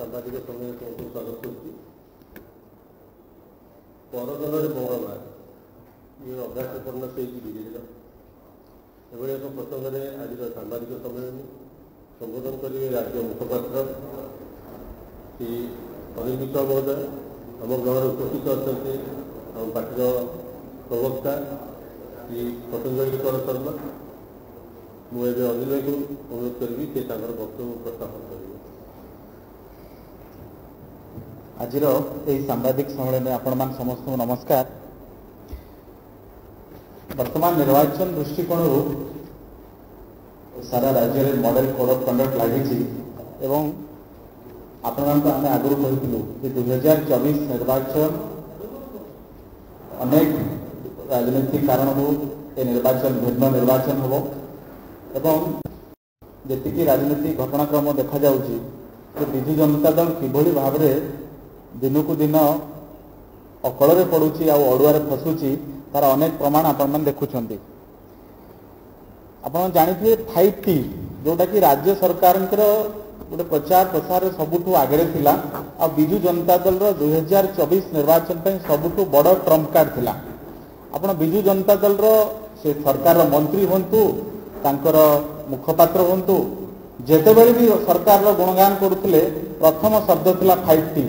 সাংবাদিকের সঙ্গে নতুন স্বাগত করছি পরদলের বড়লা ଇଏ ଅଭ୍ୟାସ ପରିଣତ ହୋଇଛି ବିଜେଡ଼ିର ଏଭଳି ଏକ ପ୍ରସଙ୍ଗରେ ଆଜିର ସାମ୍ବାଦିକ ସମ୍ମିଳନୀ ସମ୍ବୋଧନ କରିବେ ରାଜ୍ୟ ମୁଖପାତ୍ର ଶ୍ରୀ ଅନିଲ ବିଶ୍ୱାଳ ମହୋଦୟ ଆମ ଗ୍ରାମରେ ଉପସ୍ଥିତ ଅଛନ୍ତି ଆମ ପାର୍ଟିର ପ୍ରବକ୍ତା ଶ୍ରୀ ପତଞ୍ଜଳି କର ଶର୍ମା ମୁଁ ଏବେ ଅନିଲ ଭାଇଙ୍କୁ ଅନୁରୋଧ କରିବି ସେ ତାଙ୍କର ବକ୍ତବ୍ୟ ଉପସ୍ଥାପନ କରିବେ ଆଜିର ଏହି ସାମ୍ବାଦିକ ସମ୍ମିଳନୀରେ ଆପଣମାନେ ସମସ୍ତଙ୍କୁ ନମସ୍କାର ବର୍ତ୍ତମାନ ନିର୍ବାଚନ ଦୃଷ୍ଟିକୋଣରୁ ସାରା ରାଜ୍ୟରେ ମଡେଲ କୋଡ୍ ଅଫ୍ କଣ୍ଡକ୍ଟ ଲାଗିଛି ଏବଂ ଆପଣମାନଙ୍କୁ ଆମେ ଆଗରୁ କହିଥିଲୁ ଯେ ଦୁଇ ହଜାର ଚବିଶ ନିର୍ବାଚନ ଅନେକ ରାଜନୈତିକ କାରଣରୁ ଏ ନିର୍ବାଚନ ଭିନ୍ନ ନିର୍ବାଚନ ହେବ ଏବଂ ଯେତିକି ରାଜନୈତିକ ଘଟଣାକ୍ରମ ଦେଖାଯାଉଛି ଯେ ବିଜୁ ଜନତା ଦଳ କିଭଳି ଭାବରେ ଦିନକୁ ଦିନ ଅକଳରେ ପଡ଼ୁଛି ଆଉ ଅଡ଼ୁଆରେ ଫସୁଛି ତାର ଅନେକ ପ୍ରମାଣ ଆପଣମାନେ ଦେଖୁଛନ୍ତି ଆପଣ ଜାଣିଥିବେ ଫାଇଭ୍ ଟି ଯୋଉଟାକି ରାଜ୍ୟ ସରକାରଙ୍କର ଗୋଟେ ପ୍ରଚାର ପ୍ରସାର ସବୁଠୁ ଆଗରେ ଥିଲା ଆଉ ବିଜୁ ଜନତା ଦଳର ଦୁଇ ହଜାର ଚବିଶ ନିର୍ବାଚନ ପାଇଁ ସବୁଠୁ ବଡ଼ ଟ୍ରମ୍ପ କାର୍ଡ ଥିଲା ଆପଣ ବିଜୁ ଜନତା ଦଳର ସେ ସରକାରର ମନ୍ତ୍ରୀ ହୁଅନ୍ତୁ ତାଙ୍କର ମୁଖପାତ୍ର ହୁଅନ୍ତୁ ଯେତେବେଳେ ବି ସରକାରର ଗୁଣଗାନ କରୁଥିଲେ ପ୍ରଥମ ଶବ୍ଦ ଥିଲା ଫାଇଭ୍ ଟି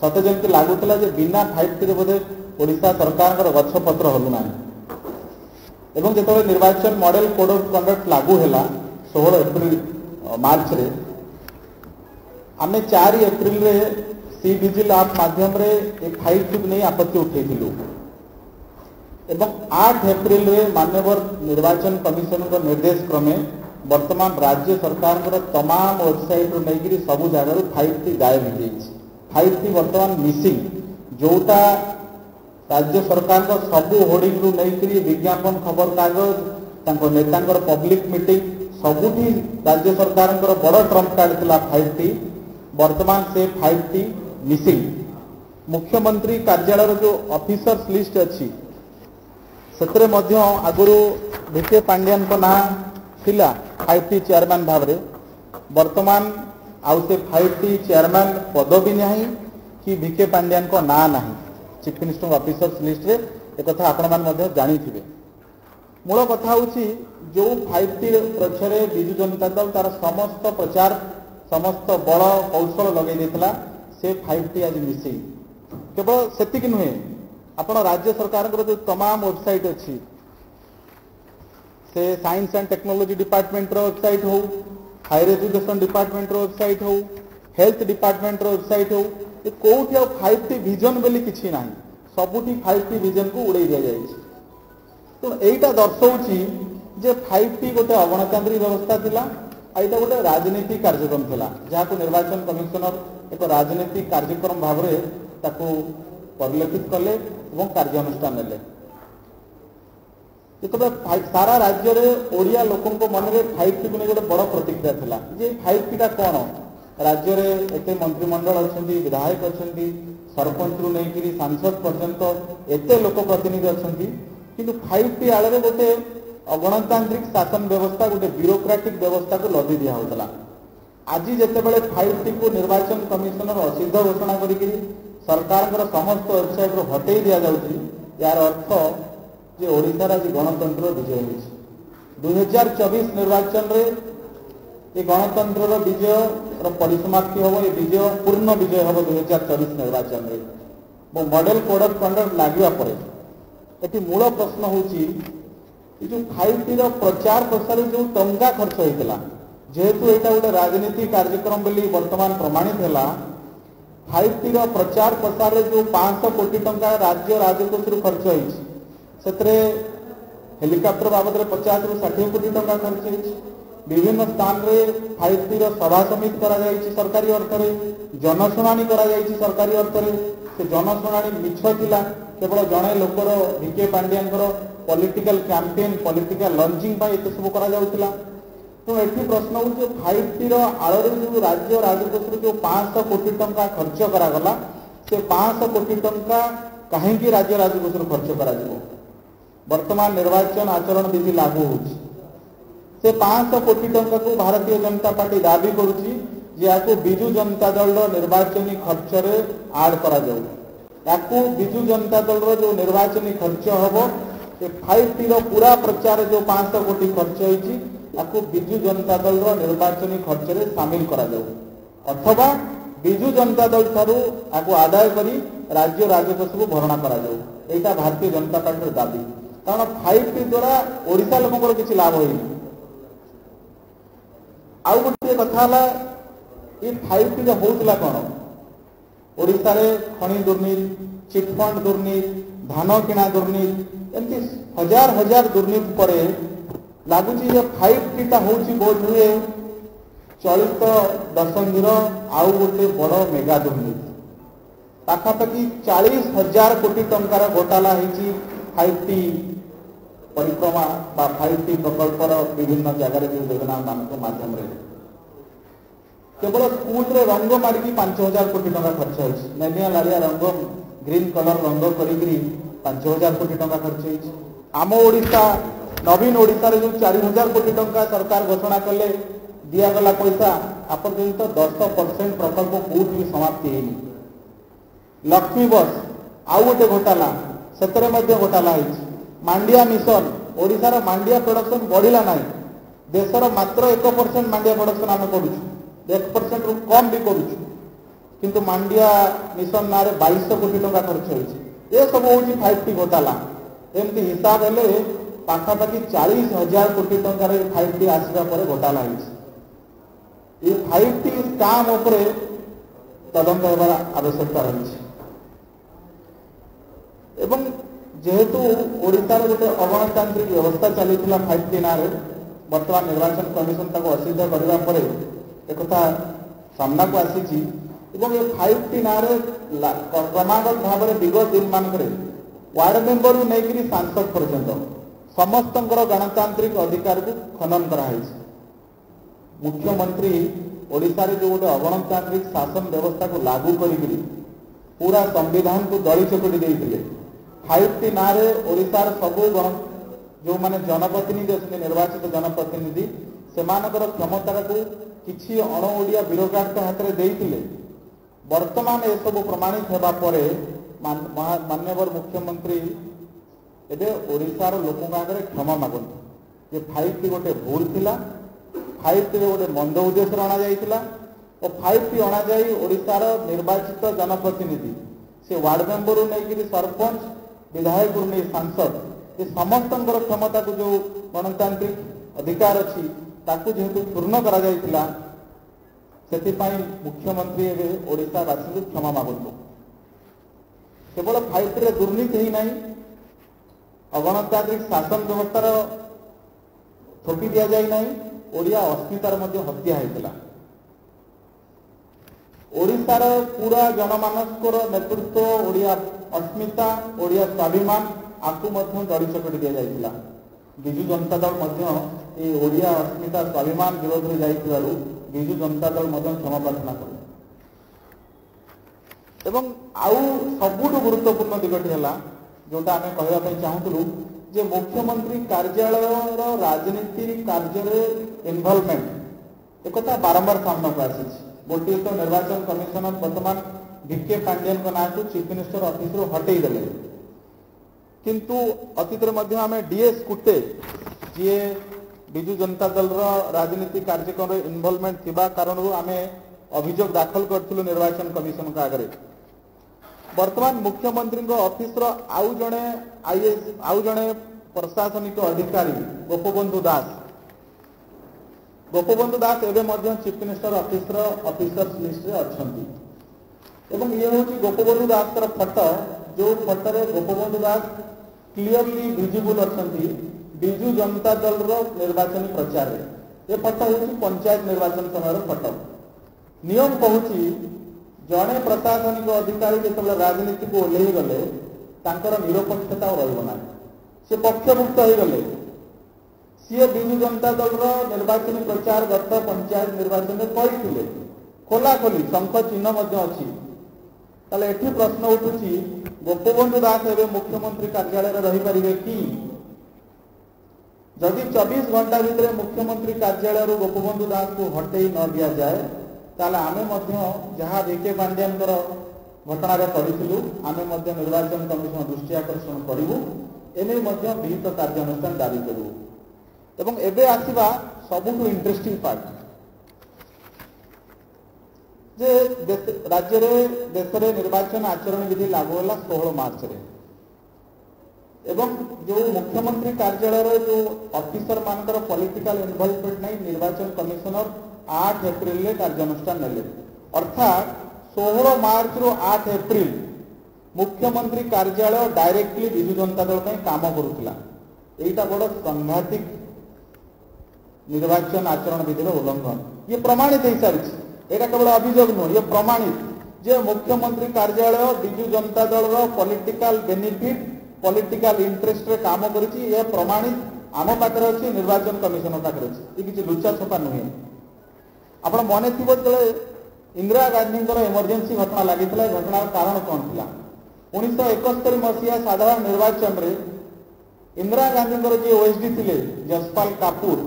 ସତେ ଯେମିତି ଲାଗୁଥିଲା ଯେ ବିନା ଫାଇଭ୍ ଟିରେ ବୋଧେ ଓଡ଼ିଶା ସରକାରଙ୍କର ଗଛପତ୍ର ହଲୁ ନାହିଁ ଏବଂ ଯେତେବେଳେ ନିର୍ବାଚନ ମଡେଲ କୋଡ୍ ଅଫ୍ କଣ୍ଡକ୍ଟ ଲାଗୁ ହେଲା ଷୋହଳ ଏପ୍ରିଲ ମାର୍ଚ୍ଚରେ ଆମେ ଚାରି ଏପ୍ରିଲରେ ସି ଭିଜିଲ୍ ଆପ୍ ମାଧ୍ୟମରେ ଏ ଫାଇଭ୍ଟିକୁ ନେଇ ଆପତ୍ତି ଉଠାଇଥିଲୁ ଏବଂ ଆଠ ଏପ୍ରିଲରେ ମାନ୍ୟବର ନିର୍ବାଚନ କମିଶନଙ୍କ ନିର୍ଦ୍ଦେଶ କ୍ରମେ ବର୍ତ୍ତମାନ ରାଜ୍ୟ ସରକାରଙ୍କର ତମାମ ୱେବସାଇଟ୍ରୁ ନେଇକରି ସବୁ ଜାଗାରୁ ଫାଇଭ୍ଟି ଗାୟବ ହୋଇଯାଇଛି ଫାଇଭ୍ ଟି ବର୍ତ୍ତମାନ ମିସିଂ ଯେଉଁଟା ରାଜ୍ୟ ସରକାରଙ୍କ ସବୁ ହୋର୍ଡିଂରୁ ନେଇକରି ବିଜ୍ଞାପନ ଖବରକାଗଜ ତାଙ୍କ ନେତାଙ୍କର ପବ୍ଲିକ ମିଟିଂ ସବୁଠି ରାଜ୍ୟ ସରକାରଙ୍କର ବଡ଼ ଟ୍ରମ୍ପ କାର୍ଡ଼ ଥିଲା ଫାଇଭ୍ ଟି ବର୍ତ୍ତମାନ ସେ ଫାଇଭ୍ ଟି ମିସିଂ ମୁଖ୍ୟମନ୍ତ୍ରୀ କାର୍ଯ୍ୟାଳୟର ଯେଉଁ ଅଫିସର୍ସ ଲିଷ୍ଟ ଅଛି ସେଥିରେ ମଧ୍ୟ ଆଗରୁ ଭିକେ ପାଣ୍ଡିଆନଙ୍କ ନାଁ ଥିଲା ଫାଇଭ୍ ଟି ଚେୟାରମ୍ୟାନ୍ ଭାବରେ ବର୍ତ୍ତମାନ ଆଉ ସେ ଫାଇଭ୍ ଟି ଚେୟାରମ୍ୟାନ୍ ପଦବୀ ନାହିଁ କି ଭିକେ ପାଣ୍ଡିଆନଙ୍କ ନାଁ ନାହିଁ ଚିଫ୍ ମିନିଷ୍ଟରଙ୍କ ଅଫିସର୍ସ ଲିଷ୍ଟରେ ଏକଥା ଆପଣମାନେ ମଧ୍ୟ ଜାଣିଥିବେ ମୂଳ କଥା ହେଉଛି ଯେଉଁ ଫାଇଭ୍ ଟି ପଛରେ ବିଜୁ ଜନତା ଦଳ ତାର ସମସ୍ତ ପ୍ରଚାର ସମସ୍ତ ବଳ କୌଶଳ ଲଗେଇ ଦେଇଥିଲା ସେ ଫାଇଭ୍ ଟି ଆଜି ମିଶେଇ କେବଳ ସେତିକି ନୁହେଁ ଆପଣ ରାଜ୍ୟ ସରକାରଙ୍କର ଯେଉଁ ତମାମ ୱେବସାଇଟ୍ ଅଛି ସେ ସାଇନ୍ସ ଆଣ୍ଡ ଟେକ୍ନୋଲୋଜି ଡିପାର୍ଟମେଣ୍ଟର ୱେବସାଇଟ୍ ହେଉ હાયર એજ્યુકેશન ଡିପାର୍ଟମେଣ୍ଟର ୱେବସାଇଟ୍ ହେଉ ହେଲ୍ଥ ଡିପାର୍ଟମେଣ୍ଟର ୱେବସାଇଟ୍ ହେଉ ଏ କେଉଁଠି ଆଉ ଫାଇଭ୍ ଟି ଭିଜନ୍ ବୋଲି କିଛି ନାହିଁ ସବୁଠି ଫାଇଭ୍ ଟି ଭିଜନ୍କୁ ଉଡ଼େଇ ଦିଆଯାଇଛି ତେଣୁ ଏଇଟା ଦର୍ଶଉଛି ଯେ ଫାଇଭ୍ ଟି ଗୋଟେ ଅଗଣତାନ୍ତ୍ରିକ ବ୍ୟବସ୍ଥା ଥିଲା ଆଉ ଏଇଟା ଗୋଟେ ରାଜନୈତିକ କାର୍ଯ୍ୟକ୍ରମ ଥିଲା ଯାହାକୁ ନିର୍ବାଚନ କମିଶନର ଏକ ରାଜନୈତିକ କାର୍ଯ୍ୟକ୍ରମ ଭାବରେ ତାକୁ ପରିଲକ୍ଷିତ କଲେ ଏବଂ କାର୍ଯ୍ୟାନୁଷ୍ଠାନ ନେଲେ যেতবে সারা রাজ্যের ওড়িয়া লোক মনে ফাইভ টি গোটে বড় প্রতিক্রিয়া লা যে ফাইভ টিটা কণ রাজ্যের এতে মন্ত্রিমণ্ডল অনেক বিধায়ক অনেক সরপঞ্চু নেই সাংসদ পর্যন্ত এতে লোক প্রতিনিধি অনেক কিন্তু ফাইভ টি আড়ে গোটে অগণতান্ত্রিক শাসন ব্যবস্থা গোটে ব্যুরোক্রাটিক ব্যবস্থা লদি দিয়া হোলা আজ যেতবে ফাইভ টি কু নির্বাচন কমিশনর অসিদ্ধ ঘোষণা করি সরকার সমস্ত ওয়েবসাইট হটাই দিয়া যাচ্ছে ইয়ার অর্থ যে ওড়িশার আজ গণতন্ত্র বিজয় হয়েছে দুই হাজার চবিশ নির্বাচনের এই গণতন্ত্রর বিজয়র পরিসমাপ্তি হব এই বিজয় পূর্ণ বিজয় হব দুই হাজার চবিশ নির্বাচনের এবং মডেল কোড অফ কন্ডক্ট লাগবা পরে এটি মূল প্রশ্ন হচ্ছে এই যে ফাইভ টির প্রচার প্রসারে যে টঙ্কা খরচ হয়েছিল যেহেতু এটা গোটে রাজনীতি কার্যক্রম বলে বর্তমান প্রমাণিত হলা ফাইভ টির প্রচার প্রসারে যে পাঁচশো কোটি টঙ্কা রাজ্য রাজকোষর খরচ হয়েছে ସେଥିରେ ହେଲିକପ୍ଟର ବାବଦରେ ପଚାଶରୁ ଷାଠିଏ କୋଟି ଟଙ୍କା ଖର୍ଚ୍ଚ ହୋଇଛି ବିଭିନ୍ନ ସ୍ଥାନରେ ଫାଇଭ୍ ଟିର ସଭା ସମିତି କରାଯାଇଛି ସରକାରୀ ଅର୍ଥରେ ଜନଶୁଣାଣି କରାଯାଇଛି ସରକାରୀ ଅର୍ଥରେ ସେ ଜନଶୁଣାଣି ମିଛ ଥିଲା କେବଳ ଜଣେ ଲୋକର ଭିକେ ପାଣ୍ଡିଆଙ୍କର ପଲିଟିକାଲ କ୍ୟାମ୍ପେନ୍ ପଲିଟିକାଲ ଲଞ୍ଚିଂ ପାଇଁ ଏତେ ସବୁ କରାଯାଉଥିଲା ତେଣୁ ଏଠି ପ୍ରଶ୍ନ ହେଉଛି ଫାଇଭ୍ ଟିର ଆଳରେ ଯେଉଁ ରାଜ୍ୟ ରାଜକୋଷରୁ ଯେଉଁ ପାଞ୍ଚଶହ କୋଟି ଟଙ୍କା ଖର୍ଚ୍ଚ କରାଗଲା ସେ ପାଞ୍ଚଶହ କୋଟି ଟଙ୍କା କାହିଁକି ରାଜ୍ୟ ରାଜକୋଷରୁ ଖର୍ଚ୍ଚ କରାଯିବ ବର୍ତ୍ତମାନ ନିର୍ବାଚନ ଆଚରଣ ବିଧି ଲାଗୁ ହେଉଛି ସେ ପାଞ୍ଚଶହ କୋଟି ଟଙ୍କାକୁ ଭାରତୀୟ ଜନତା ପାର୍ଟି ଦାବି କରୁଛି ଯାହାକୁ ବିଜୁ ଜନତା ଦଳର ନିର୍ବାଚନୀ ଖର୍ଚ୍ଚରେ ଆଡ୍ କରାଯାଉ ଏହାକୁ ବିଜୁ ଜନତା ଦଳର ଯେଉଁ ନିର୍ବାଚନୀ ଖର୍ଚ୍ଚ ହେବ ସେ ଫାଇଭ୍ ଟିର ପୁରା ପ୍ରଚାର ଯେଉଁ ପାଞ୍ଚଶହ କୋଟି ଖର୍ଚ୍ଚ ହେଇଛି ତାକୁ ବିଜୁ ଜନତା ଦଳର ନିର୍ବାଚନୀ ଖର୍ଚ୍ଚରେ ସାମିଲ କରାଯାଉ ଅଥବା ବିଜୁ ଜନତା ଦଳ ଠାରୁ ୟାକୁ ଆଦାୟ କରି ରାଜ୍ୟ ରାଜକୋଷକୁ ଭରଣା କରାଯାଉ ଏଇଟା ଭାରତୀୟ ଜନତା ପାର୍ଟିର ଦାବି କାରଣ ଫାଇଭ ଟି ଦ୍ୱାରା ଓଡ଼ିଶା ଲୋକଙ୍କର କିଛି ଲାଭ ହେଇନି ଆଉ ଗୋଟିଏ କଥା ହେଲା ଏ ଫାଇଭ ଟିରେ ହେଉଥିଲା କ'ଣ ଓଡ଼ିଶାରେ ଖଣି ଦୁର୍ନୀତି ଚିଟଫଣ୍ଡ ଦୁର୍ନୀତି ଧାନ କିଣା ଦୁର୍ନୀତି ଏମିତି ହଜାର ହଜାର ଦୁର୍ନୀତି ପରେ ଲାଗୁଛି ଯେ ଫାଇଭ ଟିଟା ହେଉଛି ବୋଧ ହୁଏ ଚଳିତ ଦଶନ୍ଧିର ଆଉ ଗୋଟେ ବଡ଼ ମେଗା ଦୁର୍ନୀତି ପାଖାପାଖି ଚାଳିଶ ହଜାର କୋଟି ଟଙ୍କାର ଘୋଟାଲା ହେଇଛି ফাইভ টি ପରିକ୍ରମା ବା ଫାଇଭ୍ ଟି ପ୍ରକଳ୍ପର ବିଭିନ୍ନ ଜାଗାରେ ଯେଉଁ ଯୋଜନାମାନଙ୍କ ମାଧ୍ୟମରେ କେବଳ ସ୍କୁଲରେ ରଙ୍ଗ ମାରିକି ପାଞ୍ଚ ହଜାର କୋଟି ଟଙ୍କା ଖର୍ଚ୍ଚ ହେଇଛି ନେନିଆ ଲାଲିଆ ରଙ୍ଗ ଗ୍ରୀନ କଲର ରଙ୍ଗ କରିକିରି ପାଞ୍ଚ ହଜାର କୋଟି ଟଙ୍କା ଖର୍ଚ୍ଚ ହେଇଛି ଆମ ଓଡ଼ିଶା ନବୀନ ଓଡ଼ିଶାରେ ଯେଉଁ ଚାରି ହଜାର କୋଟି ଟଙ୍କା ସରକାର ଘୋଷଣା କଲେ ଦିଆଗଲା ପଇସା ଆପର୍ଯ୍ୟନ୍ତ ଦଶ ପରସେଣ୍ଟ ପ୍ରକଳ୍ପ କେଉଁଠି ବି ସମାପ୍ତି ହେଇନି ଲକ୍ଷ୍ମୀ ବସ୍ ଆଉ ଗୋଟେ ଘୋଟାଲା ସେଥିରେ ମଧ୍ୟ ଘୋଟାଲା ହୋଇଛି ମାଣ୍ଡିଆ ମିଶନ ଓଡ଼ିଶାର ମାଣ୍ଡିଆ ପ୍ରଡକ୍ସନ ବଢ଼ିଲା ନାହିଁ ଦେଶର ମାତ୍ର ଏକ ପରସେଣ୍ଟ ମାଣ୍ଡିଆ ପ୍ରଡକ୍ସନ ଆମେ କରୁଛୁ ଏକ ପରସେଣ୍ଟରୁ କମ୍ ବି କରୁଛୁ କିନ୍ତୁ ମାଣ୍ଡିଆ ମିଶନ ନାଁରେ ବାଇଶଶହ କୋଟି ଟଙ୍କା ଖର୍ଚ୍ଚ ହୋଇଛି ଏସବୁ ହେଉଛି ଫାଇଭ୍ ଟି ଘୋଟାଲା ଏମିତି ହିସାବ ହେଲେ ପାଖାପାଖି ଚାଳିଶ ହଜାର କୋଟି ଟଙ୍କାରେ ଏ ଟି ଆସିବା ପରେ ଘୋଟାଲା ହେଇଛି ଏ ଫାଇଭ୍ ଟି ସ୍କାମ୍ ଉପରେ ତଦନ୍ତ ହେବାର ଆବଶ୍ୟକତା ରହିଛି ଏବଂ ଯେହେତୁ ଓଡ଼ିଶାର ଗୋଟେ ଅଗଣତାନ୍ତ୍ରିକ ବ୍ୟବସ୍ଥା ଚାଲିଥିଲା ଫାଇଭ୍ ଟି ନାଁରେ ବର୍ତ୍ତମାନ ନିର୍ବାଚନ କମିଶନ ତାକୁ ଅସିଦ୍ଧ କରିବା ପରେ ଏକଥା ସାମ୍ନାକୁ ଆସିଛି ଏବଂ ଏ ଫାଇଭ୍ ଟି ନାଁରେ କ୍ରମାଗତ ଭାବରେ ବିଗତ ଦିନମାନଙ୍କରେ ୱାର୍ଡ ମେମ୍ବରରୁ ନେଇକରି ସାଂସଦ ପର୍ଯ୍ୟନ୍ତ ସମସ୍ତଙ୍କର ଗଣତାନ୍ତ୍ରିକ ଅଧିକାରକୁ ଖନନ କରାହେଇଛି ମୁଖ୍ୟମନ୍ତ୍ରୀ ଓଡ଼ିଶାରେ ଯେଉଁ ଗୋଟେ ଅଗଣତାନ୍ତ୍ରିକ ଶାସନ ବ୍ୟବସ୍ଥାକୁ ଲାଗୁ କରିକିରି ପୁରା ସମ୍ବିଧାନକୁ ଦଳି ଚକଟି ଦେଇଥିଲେ ଫାଇଭ୍ ଟି ନାଁରେ ଓଡ଼ିଶାର ସବୁ ଯେଉଁମାନେ ଜନପ୍ରତିନିଧି ଅଛନ୍ତି ନିର୍ବାଚିତ ଜନପ୍ରତିନିଧି ସେମାନଙ୍କର କ୍ଷମତାକୁ କିଛି ଅଣ ଓଡ଼ିଆ ବ୍ୟୁରୋକ୍ରାଟଙ୍କ ହାତରେ ଦେଇଥିଲେ ବର୍ତ୍ତମାନ ଏସବୁ ପ୍ରମାଣିତ ହେବା ପରେ ମାନ୍ୟବର ମୁଖ୍ୟମନ୍ତ୍ରୀ ଏବେ ଓଡ଼ିଶାର ଲୋକଙ୍କ ଆଗରେ କ୍ଷମା ମାଗନ୍ତୁ ଯେ ଫାଇଭ୍ ଟି ଗୋଟେ ଭୁଲ ଥିଲା ଫାଇଭ୍ ଟିରେ ଗୋଟେ ମନ୍ଦ ଉଦ୍ଦେଶ୍ୟରେ ଅଣାଯାଇଥିଲା ଓ ଫାଇଭ୍ ଟି ଅଣାଯାଇ ଓଡ଼ିଶାର ନିର୍ବାଚିତ ଜନପ୍ରତିନିଧି ସେ ୱାର୍ଡ ମେମ୍ବରରୁ ନେଇକିରି ସରପଞ୍ଚ ବିଧାୟକ ନେଇ ସାଂସଦ ଏ ସମସ୍ତଙ୍କର କ୍ଷମତାକୁ ଯୋଉ ଗଣତାନ୍ତ୍ରିକ ଅଧିକାର ଅଛି ତାକୁ ଯେହେତୁ ପୂର୍ଣ୍ଣ କରାଯାଇଥିଲା ସେଥିପାଇଁ ମୁଖ୍ୟମନ୍ତ୍ରୀ ଏବେ ଓଡ଼ିଶାବାସୀଙ୍କୁ କ୍ଷମା ମାଗୁଛୁ କେବଳ ଫାଇଟ୍ରେ ଦୁର୍ନୀତି ହେଇନାହିଁ ଅଗଣତାନ୍ତ୍ରିକ ଶାସନ ବ୍ୟବସ୍ଥାର ଥୋପି ଦିଆଯାଇ ନାହିଁ ଓଡ଼ିଆ ଅସ୍ମିତାର ମଧ୍ୟ ହତ୍ୟା ହେଇଥିଲା ଓଡ଼ିଶାର ପୁରା ଜନମାନସଙ୍କର ନେତୃତ୍ୱ ଓଡ଼ିଆ ଅସ୍ମିତା ଓଡ଼ିଆ ସ୍ୱାଭିମାନ ଆକୁ ମଧ୍ୟ ଦଳି ଚକଟି ଦିଆଯାଇଥିଲା ବିଜୁ ଜନତା ଦଳ ମଧ୍ୟ ଏ ଓଡ଼ିଆ ଅସ୍ମିତା ସ୍ୱାଭିମାନ ବିରୋଧରେ ଯାଇଥିବାରୁ ବିଜୁ ଜନତା ଦଳ ମଧ୍ୟ କ୍ଷମା ପ୍ରାର୍ଥନା କଲେ ଏବଂ ଆଉ ସବୁଠୁ ଗୁରୁତ୍ୱପୂର୍ଣ୍ଣ ଦିଗଟି ହେଲା ଯେଉଁଟା ଆମେ କହିବା ପାଇଁ ଚାହୁଁଥିଲୁ ଯେ ମୁଖ୍ୟମନ୍ତ୍ରୀ କାର୍ଯ୍ୟାଳୟର ରାଜନୀତି କାର୍ଯ୍ୟରେ ଇନଭଲ୍ଭମେଣ୍ଟ ଏକଥା ବାରମ୍ବାର ସାମ୍ନାକୁ ଆସିଛି ଗୋଟିଏ ତ ନିର୍ବାଚନ କମିଶନର ବର୍ତ୍ତମାନ ଭିକେ ପାଣ୍ଡିଆନଙ୍କ ନାଁକୁ ଚିଫ୍ ମିନିଷ୍ଟର ଅଫିସରୁ ಅತಿಥಿರು ಹಟೇಯಿದಲೆ କିନ୍ତୁ ଅତୀତରେ ମଧ୍ୟ ଆମେ ଡିଏସ୍ କୁଟେ ଯିଏ ବିଜୁ ଜନତା ଦଳର ରାଜନୀତି କାର୍ଯ୍ୟକ୍ରମରେ ଇନଭଲ୍ଭମେଣ୍ଟ ଥିବା କାରଣରୁ ଆମେ ଅଭିଯୋଗ ଦାଖଲ କରିଥିଲୁ ନିର୍ବାଚନ କମିଶନଙ୍କ ଆଗରେ ବର୍ତ୍ତମାନ ମୁଖ୍ୟମନ୍ତ୍ରୀଙ୍କ ଅଫିସର ଆଉ ଜଣେ ଆଇଏଏସ୍ ଆଉ ଜଣେ ପ୍ରଶାସନିକ ଅଧିକାରୀ ଗୋପବନ୍ଧୁ ଦାସ ଗୋପବନ୍ଧୁ ଦାସ ଏବେ ମଧ୍ୟ ଚିଫ୍ ମିନିଷ୍ଟର ଅଫିସର ଅଫିସର ଲିଷ୍ଟରେ ଅଛନ୍ତି ଏବଂ ଇଏ ହେଉଛି ଗୋପବନ୍ଧୁ ଦାସଙ୍କର ଫଟୋ ଯେଉଁ ଫଟୋରେ ଗୋପବନ୍ଧୁ ଦାସ କ୍ଲିଅରଲି ଭିଜିବୁଲ୍ ଅଛନ୍ତି ବିଜୁ ଜନତା ଦଳର ନିର୍ବାଚନୀ ପ୍ରଚାରରେ ଏ ଫଟୋ ହେଉଛି ପଞ୍ଚାୟତ ନିର୍ବାଚନ ସମୟର ଫଟୋ ନିୟମ କହୁଛି ଜଣେ ପ୍ରଶାସନିକ ଅଧିକାରୀ ଯେତେବେଳେ ରାଜନୀତିକୁ ଓହ୍ଲେଇ ଗଲେ ତାଙ୍କର ନିରପେକ୍ଷତା ରହିବ ନାହିଁ ସେ ପକ୍ଷଭୁକ୍ତ ହୋଇଗଲେ ସିଏ ବିଜୁ ଜନତା ଦଳର ନିର୍ବାଚନୀ ପ୍ରଚାର ଗତ ପଞ୍ଚାୟତ ନିର୍ବାଚନରେ କରିଥିଲେ ଖୋଲାଖୋଲି ଶଙ୍ଖ ଚିହ୍ନ ମଧ୍ୟ ଅଛି তাহলে এটি প্রশ্ন উঠুছি ଗୋପବନ୍ଧୁ ଦାସ ଏବେ ମୁଖ୍ୟମନ୍ତ୍ରୀ କାର୍ଯ୍ୟାଳୟରେ ରହିପାରିବେ କି ଯଦି ଚବିଶ ଘଣ୍ଟା ଭିତରେ ମୁଖ୍ୟମନ୍ତ୍ରୀ କାର୍ଯ୍ୟାଳୟରୁ ଗୋପବନ୍ଧୁ ଦାସଙ୍କୁ ହଟେଇ ନ ଦିଆଯାଏ ତାହେଲେ ଆମେ ମଧ୍ୟ ଯାହା ଭିକେ ପାଣ୍ଡିଆନଙ୍କର ଘଟଣାରେ କରିଥିଲୁ ଆମେ ମଧ୍ୟ ନିର୍ବାଚନ କମିଶନ ଦୃଷ୍ଟି ଆକର୍ଷଣ କରିବୁ ଏନେଇ ମଧ୍ୟ ବିହିତ କାର୍ଯ୍ୟାନୁଷ୍ଠାନ ଦାବି କରିବୁ ଏବଂ ଏବେ ଆସିବା ସବୁଠୁ ଇଣ୍ଟରେଷ୍ଟିଂ ପାର୍ଟ ଯେ ରାଜ୍ୟରେ ଦେଶରେ ନିର୍ବାଚନ ଆଚରଣ ବିଧି ଲାଗୁ ହେଲା ଷୋହଳ ମାର୍ଚ୍ଚରେ ଏବଂ ଯେଉଁ ମୁଖ୍ୟମନ୍ତ୍ରୀ କାର୍ଯ୍ୟାଳୟର ଯେଉଁ ଅଫିସରମାନଙ୍କର ପଲିଟିକାଲ ଇନଭଲ୍ଭମେଣ୍ଟ ନାହିଁ ନିର୍ବାଚନ କମିଶନର ଆଠ ଏପ୍ରିଲରେ କାର୍ଯ୍ୟାନୁଷ୍ଠାନ ନେଲେ ଅର୍ଥାତ୍ ଷୋହଳ ମାର୍ଚ୍ଚରୁ ଆଠ ଏପ୍ରିଲ ମୁଖ୍ୟମନ୍ତ୍ରୀ କାର୍ଯ୍ୟାଳୟ ଡାଇରେକ୍ଟଲି ବିଜୁ ଜନତା ଦଳ ପାଇଁ କାମ କରୁଥିଲା ଏଇଟା ବଡ଼ ସାଂଘାତିକ ନିର୍ବାଚନ ଆଚରଣ ବିଧିର ଉଲ୍ଲଂଘନ ଇଏ ପ୍ରମାଣିତ ହୋଇସାରିଛି ଏଇଟା କେବଳ ଅଭିଯୋଗ ନୁହଁ ଇଏ ପ୍ରମାଣିତ ଯେ ମୁଖ୍ୟମନ୍ତ୍ରୀ କାର୍ଯ୍ୟାଳୟ ବିଜୁ ଜନତା ଦଳର ପଲିଟିକାଲ ବେନିଫିଟ୍ ପଲିଟିକାଲ ଇଣ୍ଟରେଷ୍ଟରେ କାମ କରିଛି ଏ ପ୍ରମାଣିତ ଆମ ପାଖରେ ଅଛି ନିର୍ବାଚନ କମିଶନ ପାଖରେ ଅଛି ଏ କିଛି ଲୁଚା ଛପା ନୁହେଁ ଆପଣ ମନେ ଥିବ ଯେତେବେଳେ ଇନ୍ଦିରା ଗାନ୍ଧୀଙ୍କର ଏମର୍ଜେନ୍ସି ଘଟଣା ଲାଗିଥିଲା ଏ ଘଟଣାର କାରଣ କ'ଣ ଥିଲା ଉଣେଇଶହ ଏକସ୍ତରି ମସିହା ସାଧାରଣ ନିର୍ବାଚନରେ ଇନ୍ଦିରା ଗାନ୍ଧୀଙ୍କର ଯିଏ ଓଏସ୍ଡି ଥିଲେ ଯଶପାଲ କାପୁର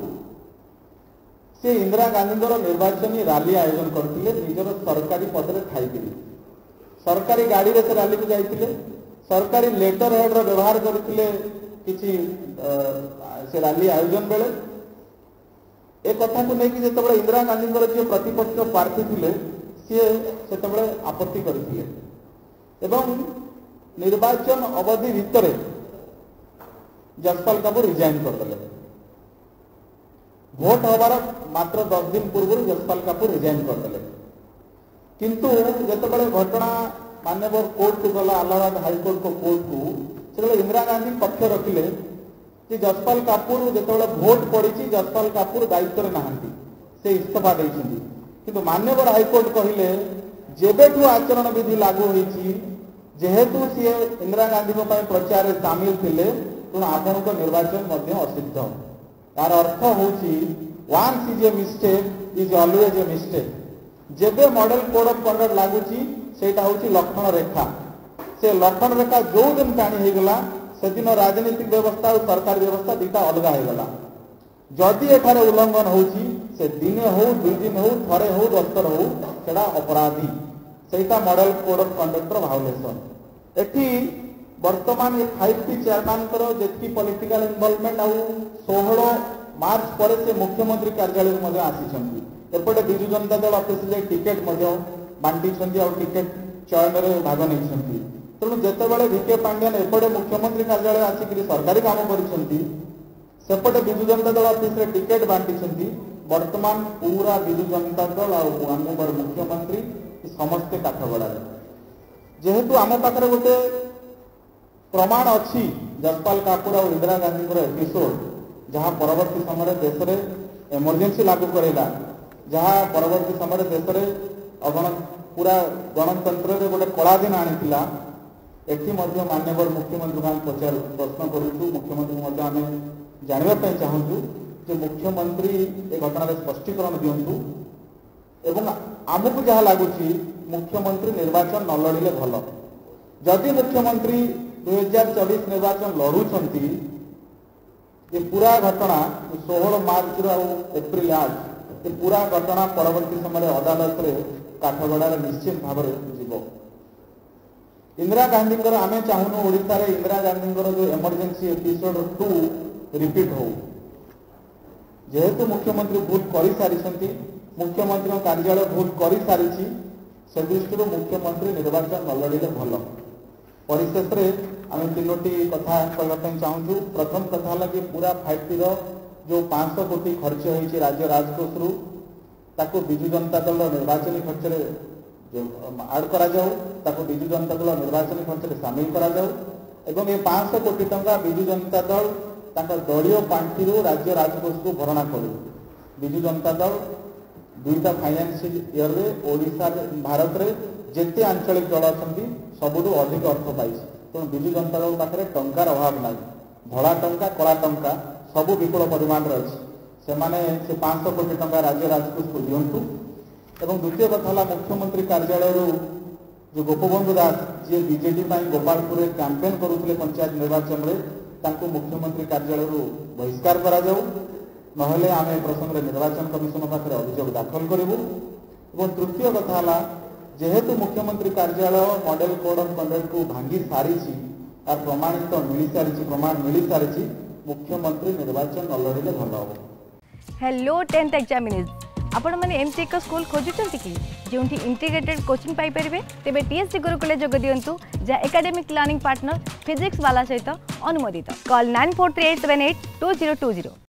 ସେ ଇନ୍ଦିରା ଗାନ୍ଧୀଙ୍କର ନିର୍ବାଚନୀ ରାଲି ଆୟୋଜନ କରିଥିଲେ ନିଜର ସରକାରୀ ପଦରେ ଥାଇକିରି ସରକାରୀ ଗାଡ଼ିରେ ସେ ରାଲିକୁ ଯାଇଥିଲେ ସରକାରୀ ଲେଟର ହେଡ଼୍ର ବ୍ୟବହାର କରିଥିଲେ କିଛି ସେ ରାଲି ଆୟୋଜନ ବେଳେ ଏ କଥାକୁ ନେଇକି ଯେତେବେଳେ ଇନ୍ଦିରା ଗାନ୍ଧୀଙ୍କର ଯିଏ ପ୍ରତିପକ୍ଷ ପ୍ରାର୍ଥୀ ଥିଲେ ସିଏ ସେତେବେଳେ ଆପତ୍ତି କରିଥିଲେ ଏବଂ ନିର୍ବାଚନ ଅବଧି ଭିତରେ ଜସପାଲ ବାବୁ ରିଜାଇନ୍ କରିଦେଲେ ভোট হবার মাত্র দশ দিন পূর্বর যশপাল কাপুর রিজাইন করেদেলে কিন্তু যেতবে ঘটনা মানব কোর্টকু গলা আলাহাবাদ হাইকোর্টক কোর্টকু সেতবে ইন্দিরা গান্ধী পক্ষ রখিলে যে যশপাল কাপুর যেত ভোট পড়ছে যশপাল কাপুর দায়িত্বরে না সে ইস্তফা দিয়েছেন কিন্তু মানবর হাইকোর্ট কহিলে যেবেঠু আচরণ বিধি লাগু হয়েছি যেহেতু সি ইন্দিরা গান্ধী প্রচারে সামিল লে তেমন আপনার নির্বাচন অসিদ্ধ তার অর্থ হচ্ছে once is a mistake is always a mistake যেবে মডেল কোড অফ কন্ডক্ট লাগুচি সেইটা হচ্ছে লক্ষণ রেখা সে লক্ষণ রেখা যেদিন টাণি হয়ে গলা সেদিন রাজনৈতিক ব্যবস্থা ও সরকার ব্যবস্থা দুইটা অলগা হয়ে গলা যদি এখানে উল্লঙ্ঘন হচ্ছে সে দিনে হো দুই দিন হো থরে হো দশর হো সেটা অপরাধী সেইটা model code of conductor violation এটি ବର୍ତ୍ତମାନ ଏ ଫାଇଭ୍ ଟି ଚେୟାରମ୍ୟାନଙ୍କର ଯେତିକି ପଲିଟିକାଲ ଇନଭଲଭମେଣ୍ଟ ଆଉ ଷୋହଳ ମାର୍ଚ୍ଚ ପରେ ସେ ମୁଖ୍ୟମନ୍ତ୍ରୀ କାର୍ଯ୍ୟାଳୟକୁ ମଧ୍ୟ ଆସିଛନ୍ତି ଏପଟେ ବିଜୁ ଜନତା ଦଳ ଅଫିସରେ ଯାଇ ଟିକେଟ୍ ମଧ୍ୟ ବାଣ୍ଟିଛନ୍ତି ଆଉ ଟିକେଟ୍ ଚୟନରେ ଭାଗ ନେଇଛନ୍ତି ତେଣୁ ଯେତେବେଳେ ଭିକେ ପାଣ୍ଡିଆନ ଏପଟେ ମୁଖ୍ୟମନ୍ତ୍ରୀ କାର୍ଯ୍ୟାଳୟ ଆସିକରି ସରକାରୀ କାମ କରିଛନ୍ତି ସେପଟେ ବିଜୁ ଜନତା ଦଳ ଅଫିସରେ ଟିକେଟ୍ ବାଣ୍ଟିଛନ୍ତି ବର୍ତ୍ତମାନ ପୁରା ବିଜୁ ଜନତା ଦଳ ଆଉ ଆମର ମୁଖ୍ୟମନ୍ତ୍ରୀ ସମସ୍ତେ କାଠଗଡ଼ାରେ ଯେହେତୁ ଆମ ପାଖରେ ଗୋଟେ প্রমাণ অশপাল যশপাল কাপুর আর ইন্দিরা গান্ধীঙ্কর এপিসোড যা পরবর্তী সময় দেশের এমরজেন্সি লাগু করাইলা যা পরবর্তী সময় দেশের অগণ পুরা গণতন্ত্রের গোটে কলাদিন আনি এটি মধ্য মুখ্যমন্ত্রী আমি পচার প্রশ্ন করছু মুখ্যমন্ত্রী আমি জাঁয়া চাহু যে মুখ্যমন্ত্রী এ ঘটনার স্পষ্টীকরণ দিও এবং আমি যা লাগুছি মুখ্যমন্ত্রী নির্বাচন ন লড়লে ভাল যদি মুখ্যমন্ত্রী ଦୁଇହଜାର ନିର୍ବାଚନ ଲଢୁଛନ୍ତି ଏ ପୁରା ଘଟଣା ଷୋହଳ ମାର୍ଚ୍ଚରୁ ଆଉ ଏପ୍ରିଲ ଆଠ ଏ ପୁରା ଘଟଣା ପରବର୍ତ୍ତୀ ସମୟରେ ଅଦାଲତରେ କାଠଗଡ଼ାରେ ନିଶ୍ଚିତ ଭାବରେ ଯିବ ଇନ୍ଦିରା ଗାନ୍ଧୀଙ୍କର ଆମେ ଚାହୁଁନୁ ଓଡ଼ିଶାରେ ଇନ୍ଦିରା ଗାନ୍ଧୀଙ୍କର ଯେଉଁ ଏମର୍ଜେନ୍ସି ଏପିସୋଡ୍ ଟୁ ରିପିଟ୍ ହଉ ଯେହେତୁ ମୁଖ୍ୟମନ୍ତ୍ରୀ ଭୁଲ କରିସାରିଛନ୍ତି ମୁଖ୍ୟମନ୍ତ୍ରୀଙ୍କ କାର୍ଯ୍ୟାଳୟ ଭୁଲ କରିସାରିଛି ସେ ଦୃଷ୍ଟିରୁ ମୁଖ୍ୟମନ୍ତ୍ରୀ ନିର୍ବାଚନ ନ ଲଢ଼ିଲେ ଭଲ ପରିଶେଷରେ ଆମେ ତିନୋଟି କଥା କହିବା ପାଇଁ ଚାହୁଁଛୁ ପ୍ରଥମ କଥା ହେଲା କି ପୁରା ଫାଇଭ୍ ଟିର ଯେଉଁ ପାଞ୍ଚଶହ କୋଟି ଖର୍ଚ୍ଚ ହୋଇଛି ରାଜ୍ୟ ରାଜକୋଷରୁ ତାକୁ ବିଜୁ ଜନତା ଦଳର ନିର୍ବାଚନୀ ଖର୍ଚ୍ଚରେ ଆଡ଼ କରାଯାଉ ତାକୁ ବିଜୁ ଜନତା ଦଳ ନିର୍ବାଚନୀ ଖର୍ଚ୍ଚରେ ସାମିଲ କରାଯାଉ ଏବଂ ଏ ପାଞ୍ଚଶହ କୋଟି ଟଙ୍କା ବିଜୁ ଜନତା ଦଳ ତାଙ୍କ ଦଳୀୟ ପାଣ୍ଠିରୁ ରାଜ୍ୟ ରାଜକୋଷକୁ ଭରଣା କରୁ ବିଜୁ ଜନତା ଦଳ ଦୁଇଟା ଫାଇନାନ୍ସିଆଲ ଇୟରରେ ଓଡ଼ିଶା ଭାରତରେ ଯେତେ ଆଞ୍ଚଳିକ ଦଳ ଅଛନ୍ତି ସବୁଠୁ ଅଧିକ ଅର୍ଥ ପାଇଛି ତେଣୁ ବିଜୁ ଜନତା ଦଳ ପାଖରେ ଟଙ୍କାର ଅଭାବ ନାହିଁ ଧଳା ଟଙ୍କା କଳା ଟଙ୍କା ସବୁ ବିପୁଳ ପରିମାଣରେ ଅଛି ସେମାନେ ସେ ପାଞ୍ଚଶହ କୋଟି ଟଙ୍କା ରାଜ୍ୟ ରାଜକୋଷକୁ ଦିଅନ୍ତୁ ଏବଂ ଦ୍ୱିତୀୟ କଥା ହେଲା ମୁଖ୍ୟମନ୍ତ୍ରୀ କାର୍ଯ୍ୟାଳୟରୁ ଯେଉଁ ଗୋପବନ୍ଧୁ ଦାସ ଯିଏ ବିଜେଡି ପାଇଁ ଗୋପାଳପୁରରେ କ୍ୟାମ୍ପେନ୍ କରୁଥିଲେ ପଞ୍ଚାୟତ ନିର୍ବାଚନରେ ତାଙ୍କୁ ମୁଖ୍ୟମନ୍ତ୍ରୀ କାର୍ଯ୍ୟାଳୟରୁ ବହିଷ୍କାର କରାଯାଉ ନହେଲେ ଆମେ ଏ ପ୍ରସଙ୍ଗରେ ନିର୍ବାଚନ କମିଶନ ପାଖରେ ଅଭିଯୋଗ ଦାଖଲ କରିବୁ ଏବଂ ତୃତୀୟ କଥା ହେଲା যেহেতু মুখ্যমন্ত্রী কার্যালয় মডেল কোড অফ কন্ডক্টু ভাঙ্গি সারিছি তার প্রমাণিত মিলিসারিছি প্রমাণ মিলিসারিছি মুখ্যমন্ত্রী নির্বাচন ন লড়িলে ভাল হব হ্যালো টেন্থ এক্সামিনিজ ଆପଣ ମାନେ ଏମିତି ଏକ ସ୍କୁଲ ଖୋଜୁଛନ୍ତି କି ଯେଉଁଠି ଇଣ୍ଟିଗ୍ରେଟେଡ୍ କୋଚିଂ ପାଇପାରିବେ ତେବେ ଟିଏସ୍ସି ଗୁରୁକୁଲେ ଯୋଗ ଦିଅନ୍ତୁ ଯାହା ଏକାଡେମିକ୍ ଲର୍ଣ୍ଣିଂ ପାର୍ଟନର ଫିଜିକ୍ସ ବାଲା ସହିତ ଅନୁମୋଦିତ call nine four three eight seven eight two zero two zero